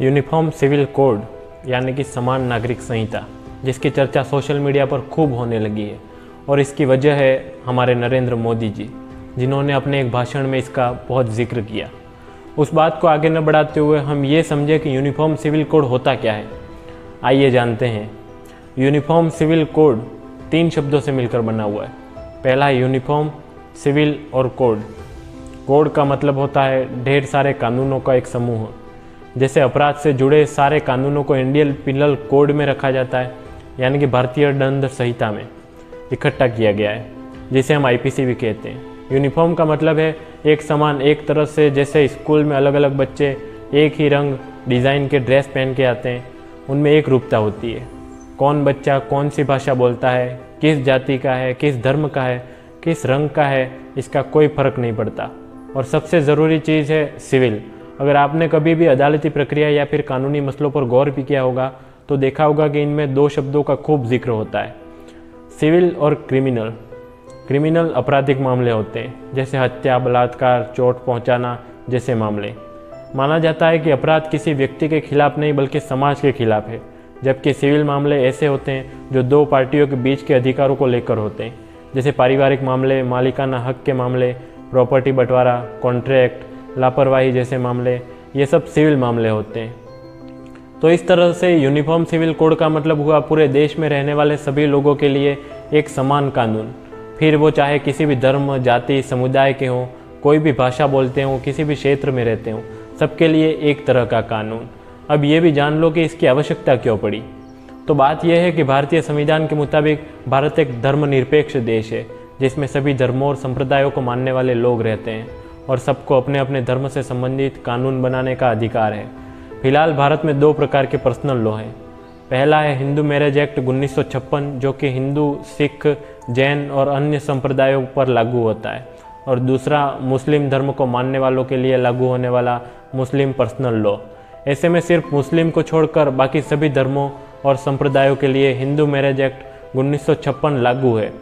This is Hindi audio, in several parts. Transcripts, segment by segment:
यूनिफॉर्म सिविल कोड, यानी कि समान नागरिक संहिता, जिसकी चर्चा सोशल मीडिया पर खूब होने लगी है। और इसकी वजह है हमारे नरेंद्र मोदी जी, जिन्होंने अपने एक भाषण में इसका बहुत ज़िक्र किया। उस बात को आगे न बढ़ाते हुए हम ये समझे कि यूनिफॉर्म सिविल कोड होता क्या है। आइए जानते हैं। यूनिफॉर्म सिविल कोड तीन शब्दों से मिलकर बना हुआ है। पहला है यूनिफॉर्म, सिविल और कोड। कोड का मतलब होता है ढेर सारे कानूनों का एक समूह। जैसे अपराध से जुड़े सारे कानूनों को इंडियन पिनल कोड में रखा जाता है, यानी कि भारतीय दंड संहिता में इकट्ठा किया गया है, जिसे हम आईपीसी भी कहते हैं। यूनिफॉर्म का मतलब है एक समान, एक तरह से जैसे स्कूल में अलग अलग बच्चे एक ही रंग डिज़ाइन के ड्रेस पहन के आते हैं, उनमें एक रूपता होती है। कौन बच्चा कौन सी भाषा बोलता है, किस जाति का है, किस धर्म का है, किस रंग का है, इसका कोई फ़र्क नहीं पड़ता। और सबसे ज़रूरी चीज़ है सिविल। अगर आपने कभी भी अदालती प्रक्रिया या फिर कानूनी मसलों पर गौर भी किया होगा तो देखा होगा कि इनमें दो शब्दों का खूब ज़िक्र होता है। सिविल और क्रिमिनल। क्रिमिनल आपराधिक मामले होते हैं, जैसे हत्या, बलात्कार, चोट पहुंचाना, जैसे मामले। माना जाता है कि अपराध किसी व्यक्ति के खिलाफ नहीं, बल्कि समाज के खिलाफ है, जबकि सिविल मामले ऐसे होते हैं, जो दो पार्टियों के बीच के अधिकारों को लेकर होते हैं। जैसे पारिवारिक मामले, मालिकाना हक के मामले, प्रॉपर्टी बंटवारा, कॉन्ट्रैक्ट लापरवाही जैसे मामले, ये सब सिविल मामले होते हैं। तो इस तरह से यूनिफॉर्म सिविल कोड का मतलब हुआ पूरे देश में रहने वाले सभी लोगों के लिए एक समान कानून। फिर वो चाहे किसी भी धर्म, जाति, समुदाय के हों, कोई भी भाषा बोलते हों, किसी भी क्षेत्र में रहते हों, सबके लिए एक तरह का कानून। अब ये भी जान लो कि इसकी आवश्यकता क्यों पड़ी। तो बात यह है कि भारतीय संविधान के मुताबिक भारत एक धर्मनिरपेक्ष देश है, जिसमें सभी धर्मों और संप्रदायों को मानने वाले लोग रहते हैं। और सबको अपने अपने धर्म से संबंधित कानून बनाने का अधिकार है। फ़िलहाल भारत में दो प्रकार के पर्सनल लॉ हैं। पहला है हिंदू मैरिज एक्ट उन्नीस सौ छप्पन, जो कि हिंदू, सिख, जैन और अन्य संप्रदायों पर लागू होता है। और दूसरा, मुस्लिम धर्म को मानने वालों के लिए लागू होने वाला मुस्लिम पर्सनल लॉ ऐसे में सिर्फ़ मुस्लिम को छोड़कर बाकी सभी धर्मों और संप्रदायों के लिए हिंदू मैरिज एक्ट उन्नीस सौ छप्पन लागू है।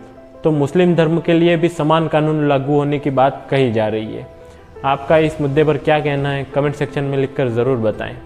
तो मुस्लिम धर्म के लिए भी समान कानून लागू होने की बात कही जा रही है। आपका इस मुद्दे पर क्या कहना है? कमेंट सेक्शन में लिखकर ज़रूर बताएँ।